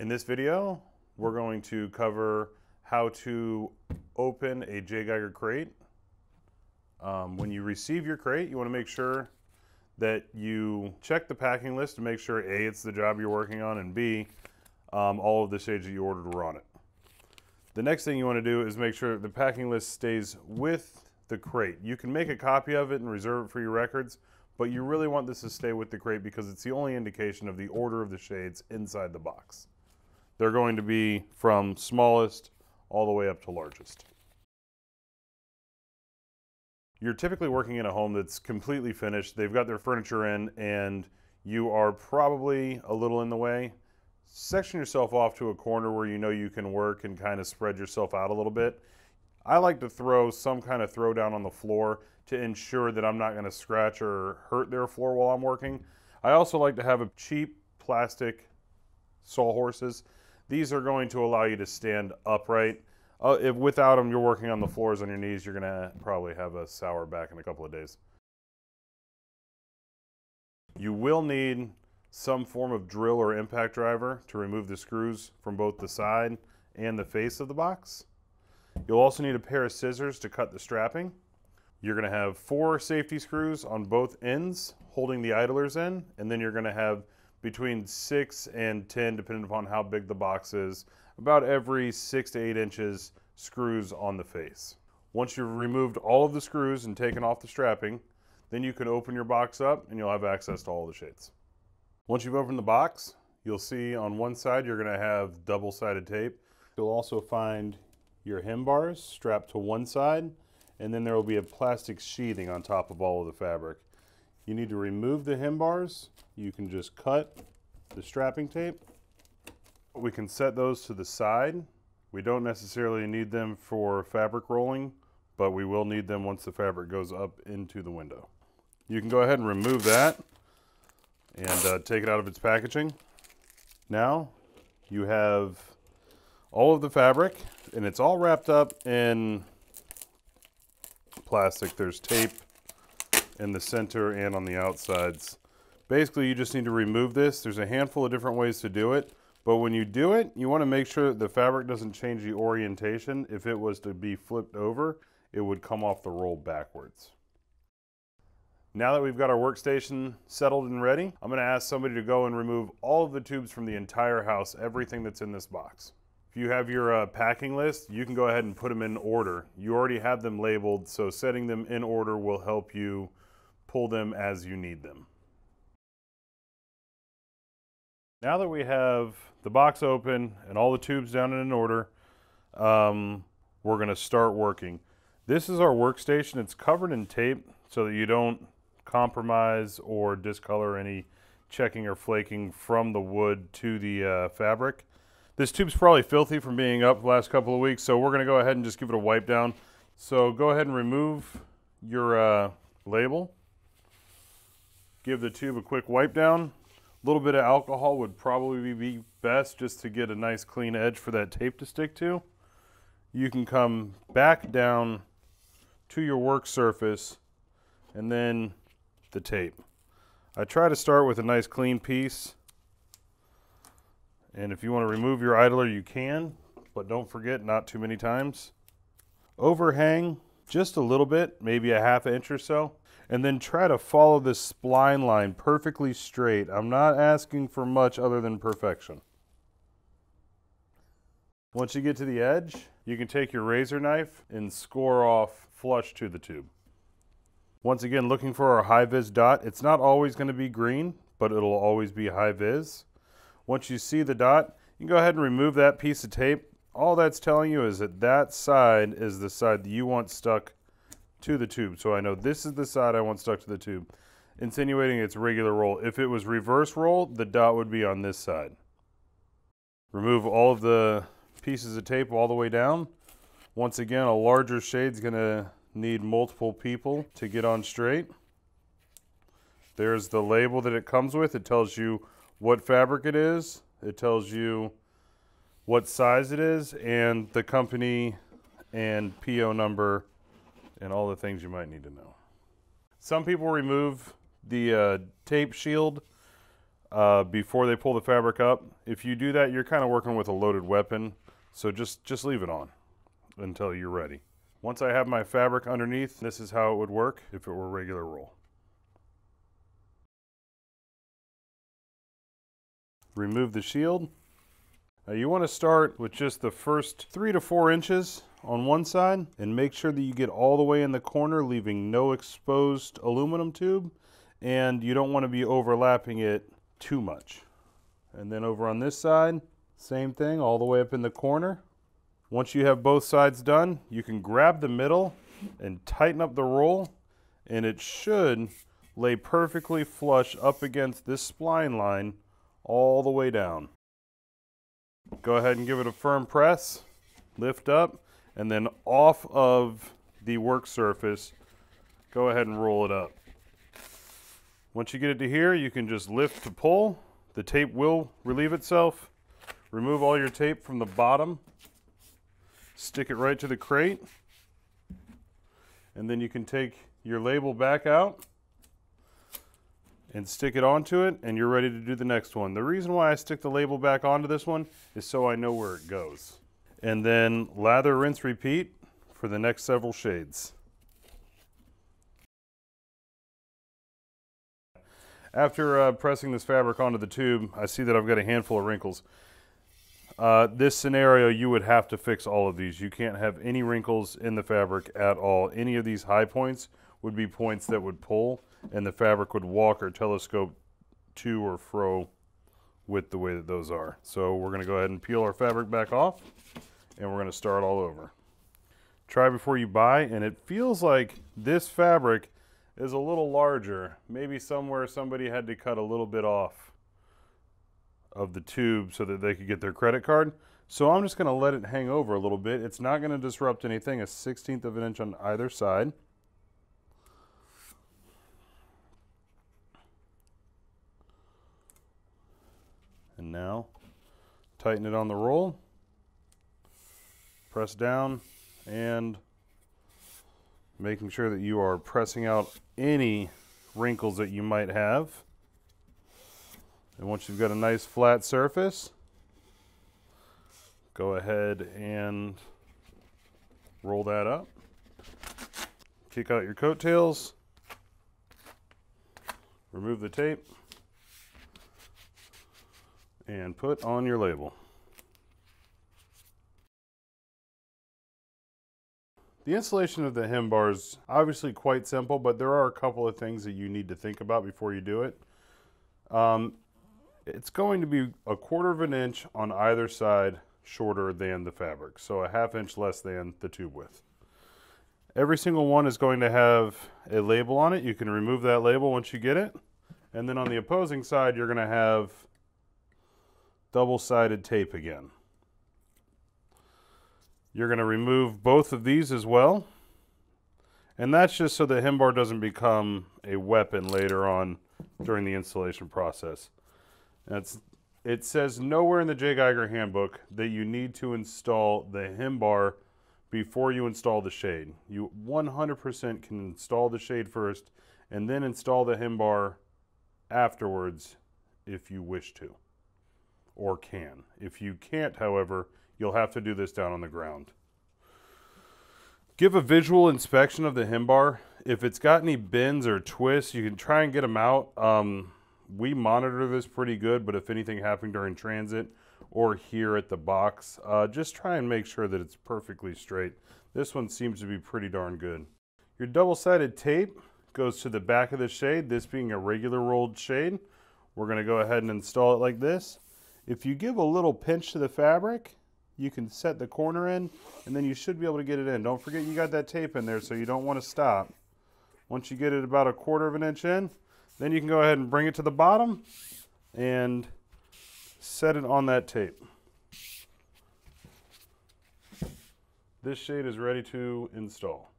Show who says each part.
Speaker 1: In this video, we're going to cover how to open a J. Geiger crate. Um, when you receive your crate, you want to make sure that you check the packing list to make sure A, it's the job you're working on, and B, um, all of the shades that you ordered were on it. The next thing you want to do is make sure the packing list stays with the crate. You can make a copy of it and reserve it for your records, but you really want this to stay with the crate because it's the only indication of the order of the shades inside the box. They're going to be from smallest all the way up to largest. You're typically working in a home that's completely finished. They've got their furniture in and you are probably a little in the way. Section yourself off to a corner where you know you can work and kind of spread yourself out a little bit. I like to throw some kind of throw down on the floor to ensure that I'm not going to scratch or hurt their floor while I'm working. I also like to have a cheap plastic sawhorses. These are going to allow you to stand upright. Uh, if without them, you're working on the floors on your knees, you're going to probably have a sour back in a couple of days. You will need some form of drill or impact driver to remove the screws from both the side and the face of the box. You'll also need a pair of scissors to cut the strapping. You're going to have four safety screws on both ends holding the idlers in, and then you're going to have between 6 and 10, depending upon how big the box is, about every 6 to 8 inches screws on the face. Once you've removed all of the screws and taken off the strapping, then you can open your box up and you'll have access to all the shades. Once you've opened the box, you'll see on one side you're going to have double-sided tape. You'll also find your hem bars strapped to one side, and then there will be a plastic sheathing on top of all of the fabric. You need to remove the hem bars. You can just cut the strapping tape. We can set those to the side. We don't necessarily need them for fabric rolling, but we will need them once the fabric goes up into the window. You can go ahead and remove that and uh, take it out of its packaging. Now you have all of the fabric and it's all wrapped up in plastic. There's tape in the center and on the outsides. Basically, you just need to remove this. There's a handful of different ways to do it, but when you do it, you want to make sure that the fabric doesn't change the orientation. If it was to be flipped over, it would come off the roll backwards. Now that we've got our workstation settled and ready, I'm going to ask somebody to go and remove all of the tubes from the entire house, everything that's in this box. If you have your uh, packing list, you can go ahead and put them in order. You already have them labeled, so setting them in order will help you pull them as you need them. Now that we have the box open and all the tubes down in an order, um, we're going to start working. This is our workstation. It's covered in tape so that you don't compromise or discolor any checking or flaking from the wood to the uh, fabric. This tube's probably filthy from being up the last couple of weeks, so we're gonna go ahead and just give it a wipe down. So go ahead and remove your uh, label. Give the tube a quick wipe down. A little bit of alcohol would probably be best just to get a nice clean edge for that tape to stick to. You can come back down to your work surface and then the tape. I try to start with a nice clean piece and if you want to remove your idler, you can, but don't forget not too many times. Overhang just a little bit, maybe a half inch or so, and then try to follow this spline line perfectly straight. I'm not asking for much other than perfection. Once you get to the edge, you can take your razor knife and score off flush to the tube. Once again, looking for our high vis dot. It's not always going to be green, but it'll always be high vis. Once you see the dot, you can go ahead and remove that piece of tape. All that's telling you is that that side is the side that you want stuck to the tube. So I know this is the side I want stuck to the tube, insinuating it's regular roll. If it was reverse roll, the dot would be on this side. Remove all of the pieces of tape all the way down. Once again, a larger shade is going to need multiple people to get on straight. There's the label that it comes with. It tells you what fabric it is. It tells you what size it is and the company and PO number and all the things you might need to know. Some people remove the uh, tape shield uh, before they pull the fabric up. If you do that, you're kind of working with a loaded weapon. So just, just leave it on until you're ready. Once I have my fabric underneath, this is how it would work if it were regular roll. Remove the shield. Now you want to start with just the first three to four inches on one side and make sure that you get all the way in the corner leaving no exposed aluminum tube and you don't want to be overlapping it too much. And then over on this side, same thing all the way up in the corner. Once you have both sides done, you can grab the middle and tighten up the roll and it should lay perfectly flush up against this spline line all the way down. Go ahead and give it a firm press, lift up, and then off of the work surface, go ahead and roll it up. Once you get it to here, you can just lift to pull. The tape will relieve itself. Remove all your tape from the bottom. Stick it right to the crate. And then you can take your label back out and stick it onto it and you're ready to do the next one. The reason why I stick the label back onto this one is so I know where it goes. And then lather, rinse, repeat for the next several shades. After uh, pressing this fabric onto the tube, I see that I've got a handful of wrinkles. Uh, this scenario, you would have to fix all of these. You can't have any wrinkles in the fabric at all. Any of these high points would be points that would pull and the fabric would walk or telescope to or fro with the way that those are. So we're going to go ahead and peel our fabric back off and we're going to start all over. Try before you buy and it feels like this fabric is a little larger. Maybe somewhere somebody had to cut a little bit off of the tube so that they could get their credit card. So I'm just going to let it hang over a little bit. It's not going to disrupt anything. A 16th of an inch on either side. And now tighten it on the roll, press down, and making sure that you are pressing out any wrinkles that you might have. And once you've got a nice flat surface, go ahead and roll that up. Kick out your coattails, remove the tape, and put on your label. The installation of the hem bar is obviously quite simple, but there are a couple of things that you need to think about before you do it. Um, it's going to be a quarter of an inch on either side shorter than the fabric, so a half inch less than the tube width. Every single one is going to have a label on it. You can remove that label once you get it. And then on the opposing side, you're going to have double-sided tape again. You're going to remove both of these as well. And that's just so the hem bar doesn't become a weapon later on during the installation process. That's, it says nowhere in the J. Geiger handbook that you need to install the hem bar before you install the shade. You 100% can install the shade first and then install the hem bar afterwards if you wish to or can. If you can't, however, You'll have to do this down on the ground. Give a visual inspection of the hem bar. If it's got any bends or twists, you can try and get them out. Um, we monitor this pretty good, but if anything happened during transit or here at the box, uh, just try and make sure that it's perfectly straight. This one seems to be pretty darn good. Your double-sided tape goes to the back of the shade, this being a regular rolled shade. We're gonna go ahead and install it like this. If you give a little pinch to the fabric, you can set the corner in and then you should be able to get it in. Don't forget you got that tape in there so you don't want to stop. Once you get it about a quarter of an inch in, then you can go ahead and bring it to the bottom and set it on that tape. This shade is ready to install.